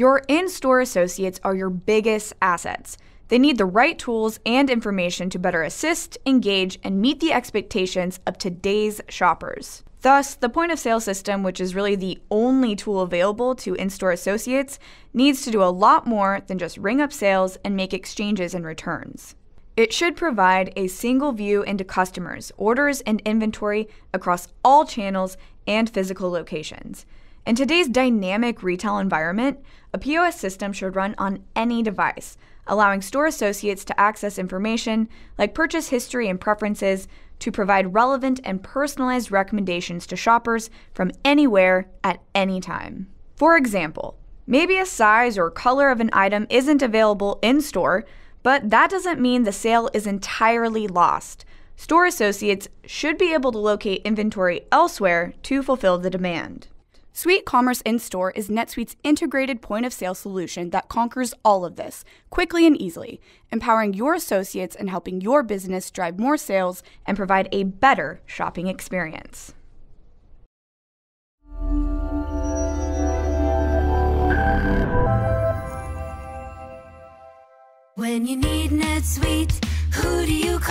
Your in store associates are your biggest assets. They need the right tools and information to better assist, engage, and meet the expectations of today's shoppers. Thus, the point of sale system, which is really the only tool available to in store associates, needs to do a lot more than just ring up sales and make exchanges and returns. It should provide a single view into customers, orders, and inventory across all channels and physical locations. In today's dynamic retail environment, a POS system should run on any device, allowing store associates to access information like purchase history and preferences to provide relevant and personalized recommendations to shoppers from anywhere at any time. For example, maybe a size or color of an item isn't available in store, but that doesn't mean the sale is entirely lost. Store associates should be able to locate inventory elsewhere to fulfill the demand. SuiteCommerce In-Store is NetSuite's integrated point of sale solution that conquers all of this quickly and easily, empowering your associates and helping your business drive more sales and provide a better shopping experience. When you need NetSuite, who do you call?